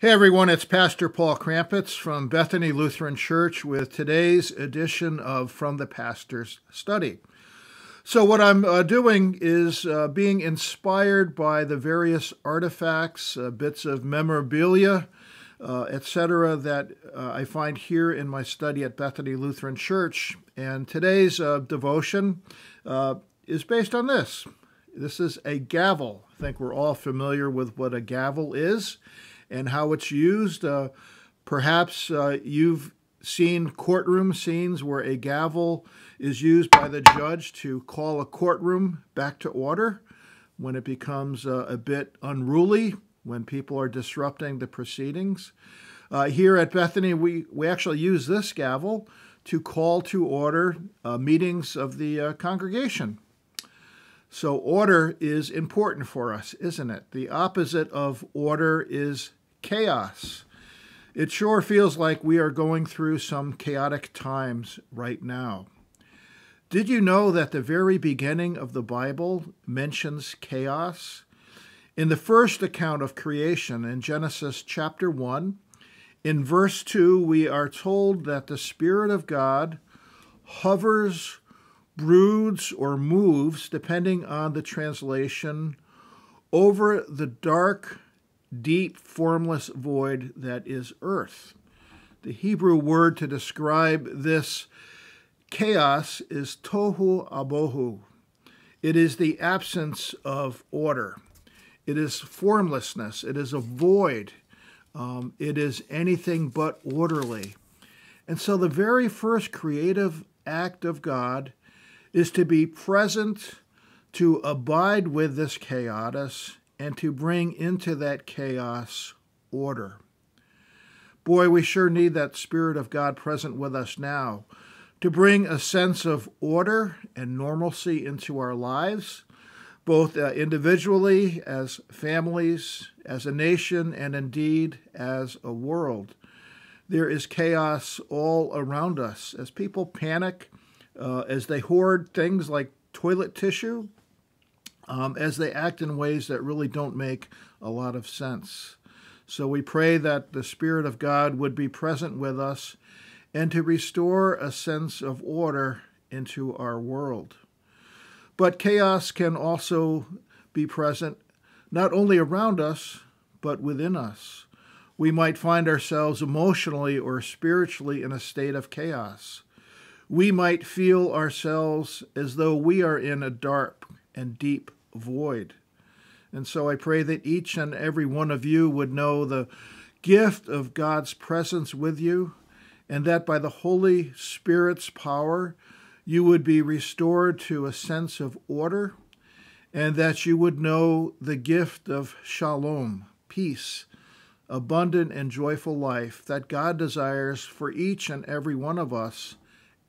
Hey everyone, it's Pastor Paul Krampitz from Bethany Lutheran Church with today's edition of From the Pastor's Study. So, what I'm uh, doing is uh, being inspired by the various artifacts, uh, bits of memorabilia, uh, etc., that uh, I find here in my study at Bethany Lutheran Church. And today's uh, devotion is based on this. This is a gavel. I think we're all familiar with what a gavel is and how it's used. Uh, perhaps uh, you've seen courtroom scenes where a gavel is used by the judge to call a courtroom back to order when it becomes uh, a bit unruly, when people are disrupting the proceedings. Uh, here at Bethany, we, we actually use this gavel to call to order uh, meetings of the uh, congregation. So, order is important for us, isn't it? The opposite of order is chaos. It sure feels like we are going through some chaotic times right now. Did you know that the very beginning of the Bible mentions chaos? In the first account of creation in Genesis chapter 1, in verse 2, we are told that the Spirit of God hovers, broods, or moves, depending on the translation, over the dark deep, formless void that is earth. The Hebrew word to describe this chaos is tohu abohu. It is the absence of order. It is formlessness. It is a void. Um, it is anything but orderly. And so the very first creative act of God is to be present, to abide with this chaos, and to bring into that chaos order. Boy, we sure need that Spirit of God present with us now to bring a sense of order and normalcy into our lives, both uh, individually, as families, as a nation, and indeed as a world. There is chaos all around us as people panic, uh, as they hoard things like toilet tissue um, as they act in ways that really don't make a lot of sense. So we pray that the Spirit of God would be present with us and to restore a sense of order into our world. But chaos can also be present not only around us, but within us. We might find ourselves emotionally or spiritually in a state of chaos. We might feel ourselves as though we are in a dark and deep void. And so I pray that each and every one of you would know the gift of God's presence with you, and that by the Holy Spirit's power, you would be restored to a sense of order, and that you would know the gift of shalom, peace, abundant and joyful life that God desires for each and every one of us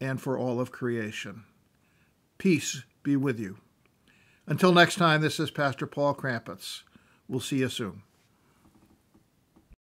and for all of creation. Peace be with you. Until next time, this is Pastor Paul Krampitz. We'll see you soon.